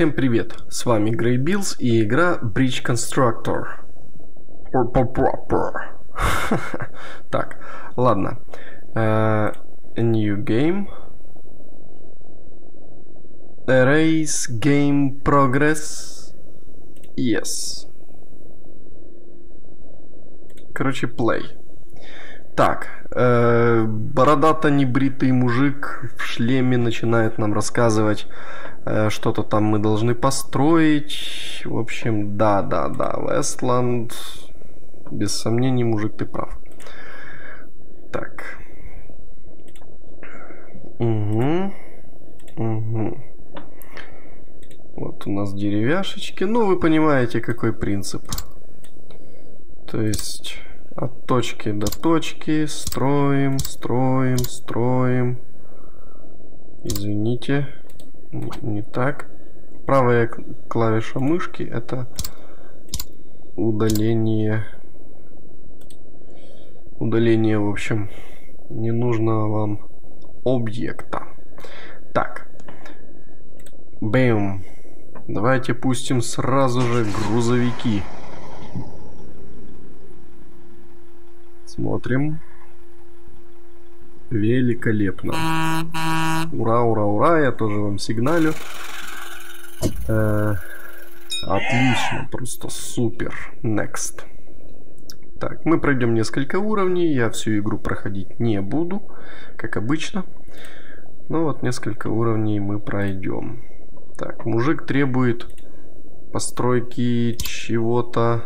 Всем привет, с вами Грей Биллс и игра Bridge Constructor. Так, ладно. Uh, new game. Erase game progress. Yes. Короче, play. Так, э, бородато-небритый мужик в шлеме начинает нам рассказывать Э, что-то там мы должны построить. В общем, да, да, да, Westland. Без сомнений, мужик, ты прав. Так. Угу. Угу. Вот у нас деревяшечки. Ну, вы понимаете, какой принцип. То есть от точки до точки строим, строим, строим. Извините не так. Правая клавиша мышки это удаление удаление, в общем, ненужного вам объекта. Так. Бэм. Давайте пустим сразу же грузовики. Смотрим. Великолепно. Ура, ура, ура, я тоже вам сигналю. Э, отлично, просто супер. Next. Так, мы пройдем несколько уровней. Я всю игру проходить не буду, как обычно. Ну вот, несколько уровней мы пройдем. Так, мужик требует постройки чего-то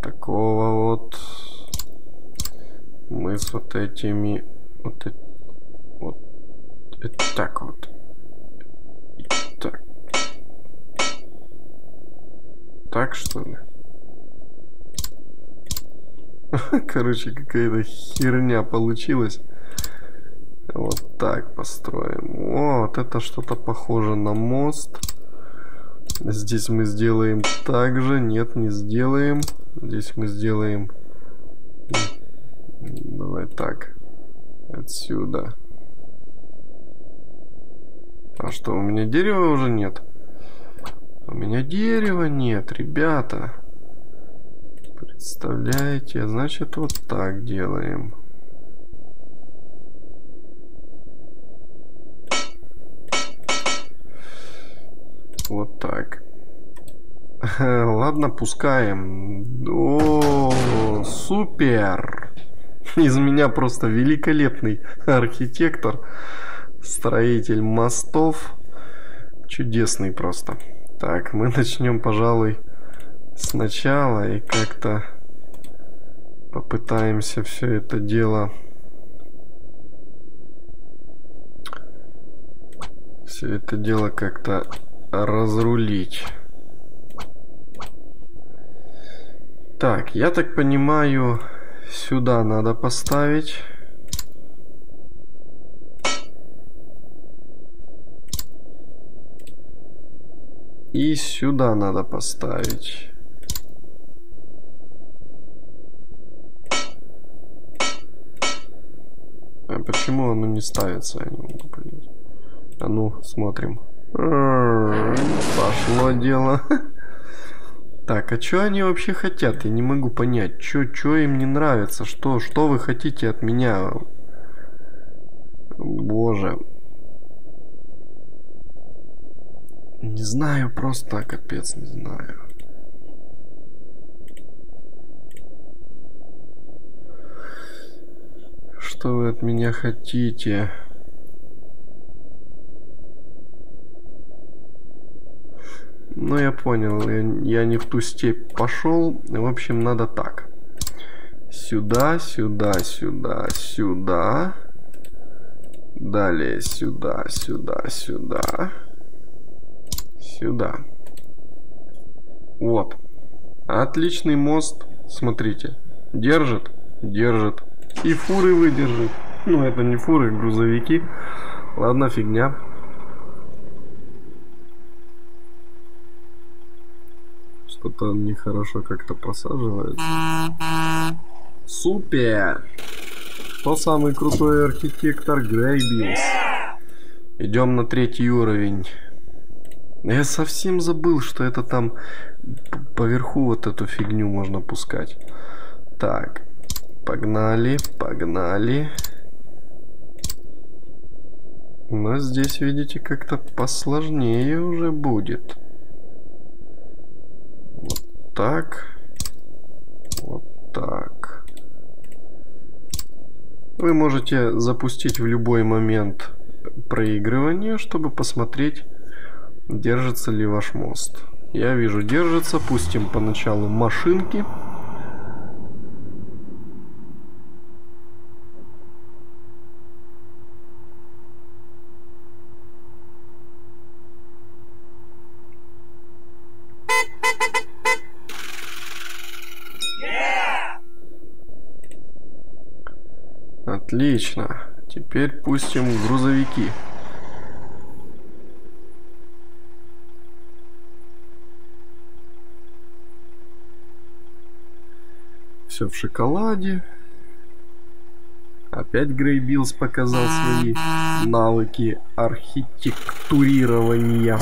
такого вот мы с вот этими вот, вот, вот так вот. Так. Так что ли? Короче какая-то херня получилась. Вот так построим. Вот это что-то похоже на мост. Здесь мы сделаем так же. Нет не сделаем. Здесь мы сделаем. Давай так. Отсюда. А что, у меня дерева уже нет? У меня дерева нет, ребята. Представляете? Значит, вот так делаем. Вот так. Ладно, пускаем. О, супер! Из меня просто великолепный архитектор, строитель мостов. Чудесный просто. Так, мы начнем, пожалуй, сначала и как-то попытаемся все это дело все это дело как-то разрулить. Так, я так понимаю, Сюда надо поставить. И сюда надо поставить. А почему оно не ставится? Я не могу понять. А ну, смотрим. Пошло дело. Так, а что они вообще хотят? Я не могу понять. Что им не нравится? Что, что вы хотите от меня? Боже. Не знаю, просто капец не знаю. Что вы от меня хотите? Ну, я понял, я, я не в ту степь пошел. В общем, надо так. Сюда, сюда, сюда, сюда. Далее сюда, сюда, сюда. Сюда. Вот. Отличный мост. Смотрите. Держит? Держит. И фуры выдержит. Ну, это не фуры, грузовики. Ладно, фигня. Что-то нехорошо как-то просаживается. Супер! Тот самый крутой архитектор Грейбилс. Идем на третий уровень. Я совсем забыл, что это там поверху вот эту фигню можно пускать. Так, погнали, погнали. Но здесь, видите, как-то посложнее уже будет. Так. Вот так. Вы можете запустить в любой момент проигрывание, чтобы посмотреть, держится ли ваш мост. Я вижу, держится. Пустим поначалу машинки. Отлично. Теперь пустим грузовики. Все в шоколаде. Опять Грей Биллс показал свои навыки архитектурирования.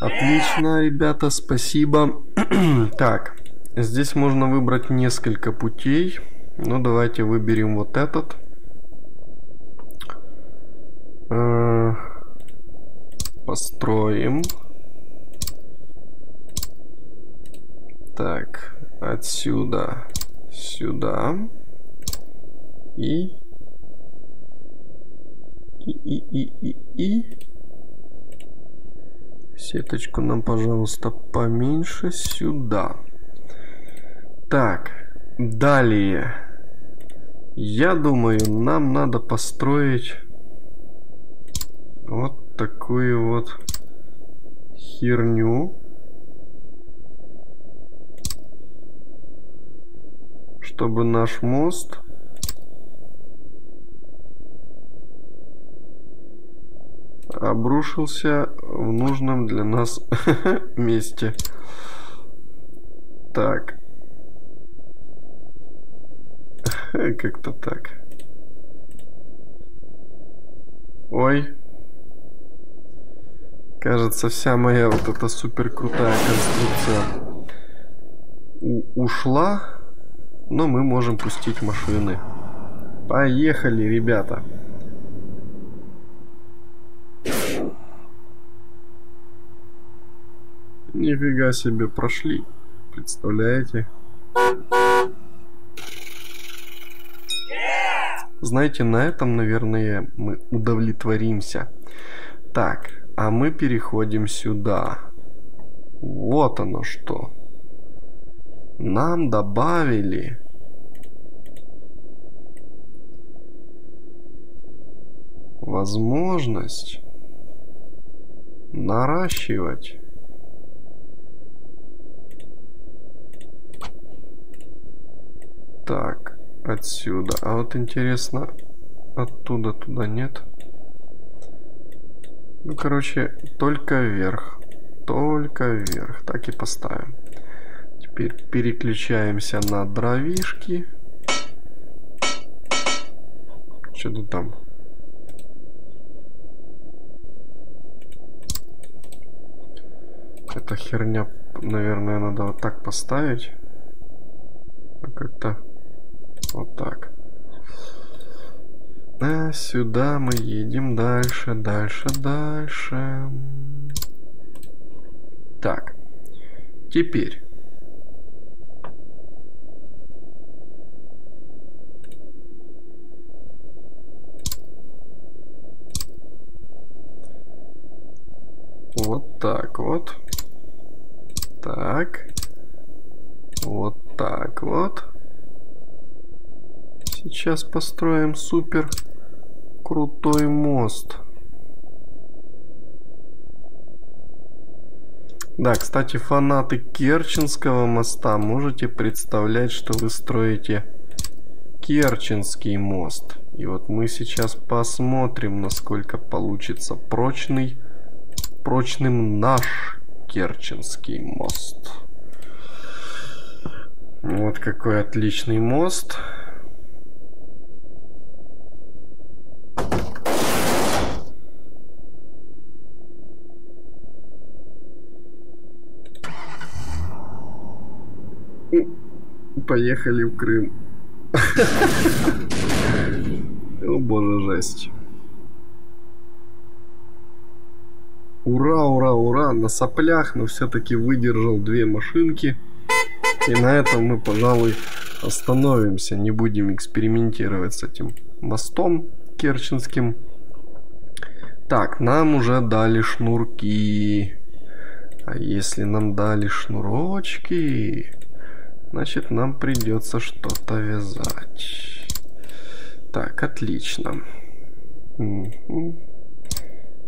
Отлично, ребята, спасибо. так, здесь можно выбрать несколько путей. Ну, давайте выберем вот этот. Э, построим. Так, отсюда сюда. И... И, и, и, и, и... Сеточку нам, пожалуйста, поменьше сюда. Так, далее. Я думаю, нам надо построить вот такую вот херню. Чтобы наш мост обрушился в нужном для нас месте. Так. Как-то так. Ой. Кажется, вся моя вот эта супер крутая конструкция ушла. Но мы можем пустить машины. Поехали, ребята. Нифига себе прошли. Представляете? Знаете, на этом, наверное, мы удовлетворимся. Так, а мы переходим сюда. Вот оно что. Нам добавили... Возможность наращивать Так, отсюда. А вот интересно, оттуда туда нет? Ну, короче, только вверх. Только вверх. Так и поставим. Теперь переключаемся на дровишки. Что-то там. Эта херня, наверное, надо вот так поставить. А как-то вот так. А сюда мы едем дальше, дальше, дальше. Так. Теперь. Вот так вот. Так. Вот так вот. Сейчас построим супер крутой мост. Да, кстати, фанаты Керченского моста, можете представлять, что вы строите Керченский мост. И вот мы сейчас посмотрим, насколько получится прочный, прочным наш Керченский мост. Вот какой отличный мост. Поехали в Крым. О боже, жесть. Ура, ура, ура, на соплях, но все-таки выдержал две машинки. И на этом мы, пожалуй, остановимся. Не будем экспериментировать с этим мостом керченским. Так, нам уже дали шнурки. А если нам дали шнурочки, значит нам придется что-то вязать. Так, отлично.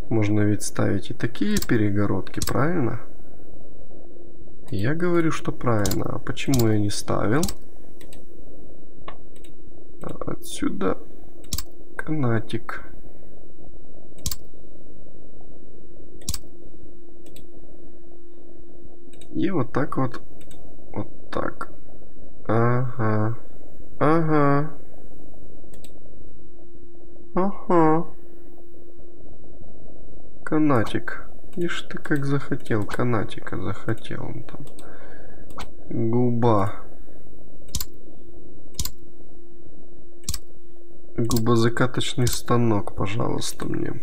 Можно ведь ставить и такие перегородки, правильно? Я говорю, что правильно. А почему я не ставил? А отсюда канатик. И вот так вот. Вот так. Ага. Ага. Ага. Канатик. Ишь ты как захотел, канатика захотел он там. Губа. Губозакаточный станок, пожалуйста, мне.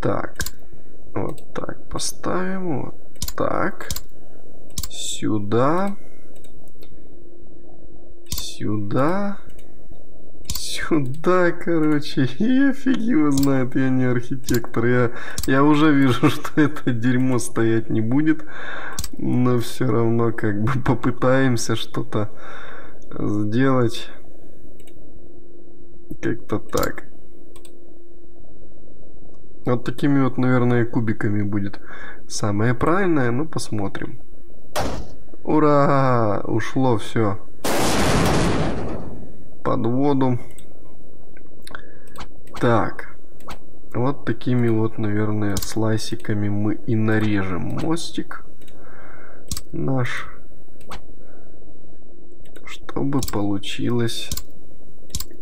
Так. Вот так поставим. Вот так. Сюда. Сюда. Сюда, короче. И фиг его знает, я не архитектор. Я, я уже вижу, что это дерьмо стоять не будет. Но все равно как бы попытаемся что-то сделать. Как-то так. Вот такими вот, наверное, кубиками будет самое правильное. Ну, посмотрим. Ура! Ушло все под воду. Так. Вот такими вот, наверное, слайсиками мы и нарежем мостик наш. Чтобы получилось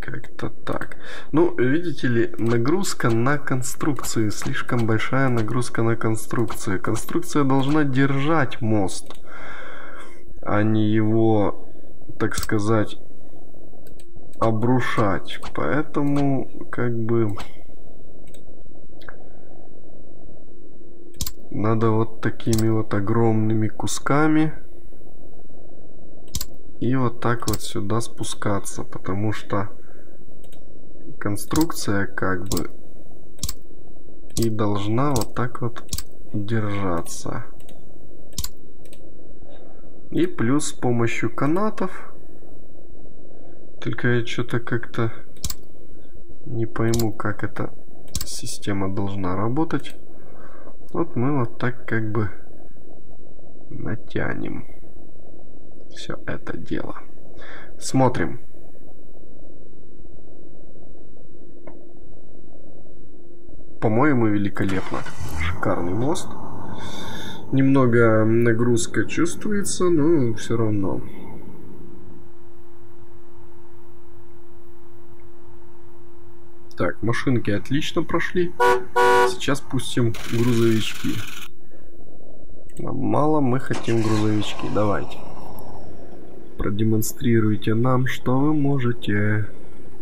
как-то так. Ну, видите ли, нагрузка на конструкцию. Слишком большая нагрузка на конструкцию. Конструкция должна держать мост, а не его, так сказать, обрушать. Поэтому, как бы... Надо вот такими вот огромными кусками и вот так вот сюда спускаться, потому что конструкция как бы и должна вот так вот держаться. И плюс с помощью канатов. Только я что-то как-то не пойму, как эта система должна работать. Вот мы вот так как бы натянем все это дело. Смотрим. по-моему, великолепно. Шикарный мост. Немного нагрузка чувствуется, но все равно. Так, машинки отлично прошли. Сейчас пустим грузовички. Нам мало, мы хотим грузовички. Давайте. Продемонстрируйте нам, что вы можете.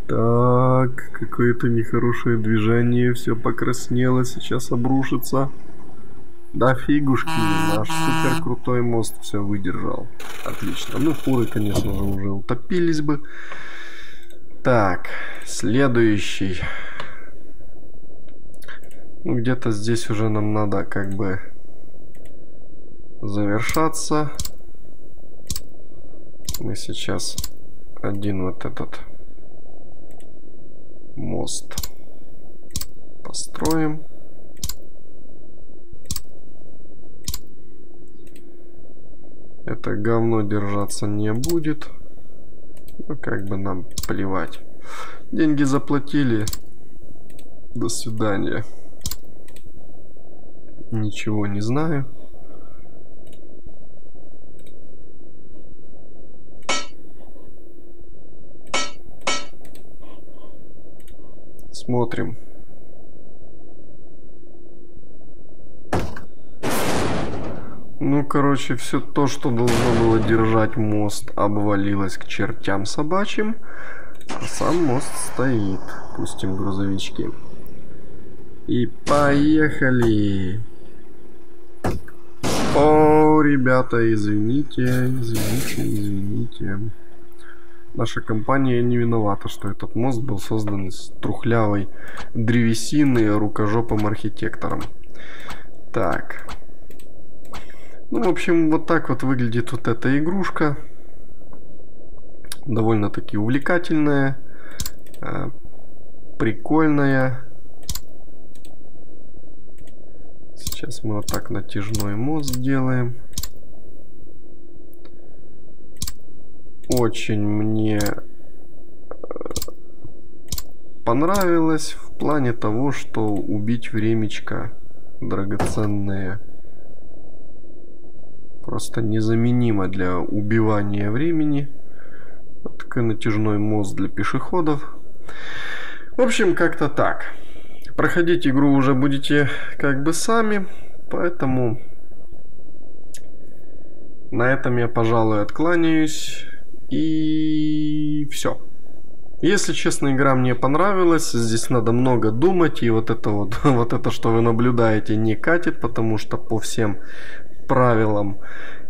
Так, какое-то нехорошее движение, все покраснело, сейчас обрушится. Да фигушки, наш супер крутой мост все выдержал. Отлично. Ну, фуры, конечно же, уже утопились бы. Так, следующий. Ну, где-то здесь уже нам надо как бы завершаться. Мы сейчас один вот этот мост построим. Это говно держаться не будет. Ну, как бы нам плевать. Деньги заплатили. До свидания. Ничего не знаю. Смотрим. Ну, короче, все то, что должно было держать мост, обвалилось к чертям собачьим. А сам мост стоит. Пустим грузовички. И поехали! О, ребята, извините, извините, извините. Наша компания не виновата, что этот мост был создан из трухлявой древесины рукожопым архитектором. Так. Ну, в общем, вот так вот выглядит вот эта игрушка. Довольно-таки увлекательная, э, прикольная. Сейчас мы вот так натяжной мост сделаем. Очень мне э, понравилось в плане того, что убить времечко драгоценное просто незаменимо для убивания времени. Вот такой натяжной мост для пешеходов. В общем, как-то так. Проходить игру уже будете как бы сами, поэтому на этом я, пожалуй, откланяюсь. И все. Если честно, игра мне понравилась. Здесь надо много думать. И вот это вот, вот это, что вы наблюдаете, не катит, потому что по всем правилам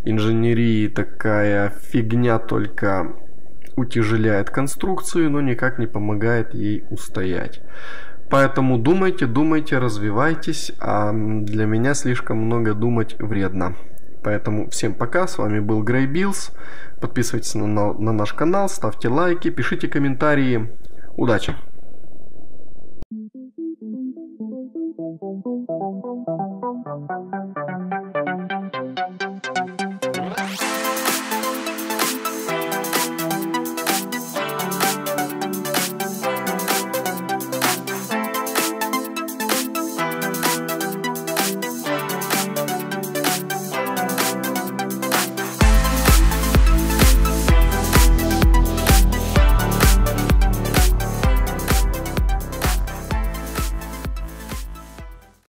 инженерии такая фигня только утяжеляет конструкцию, но никак не помогает ей устоять. Поэтому думайте, думайте, развивайтесь, а для меня слишком много думать вредно. Поэтому всем пока, с вами был Грей Биллс. Подписывайтесь на, на, на наш канал, ставьте лайки, пишите комментарии. Удачи!